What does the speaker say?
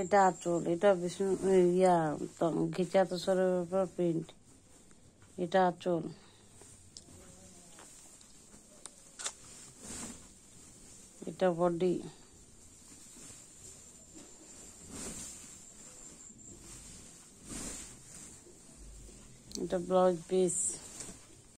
এটা আঁচল, এটা বিষ্ণু ইয়া ঘিচা তোষরের উপর প্রিন্ট এটা আঁচল। এটা বডি এটা ব্লাউজ পিস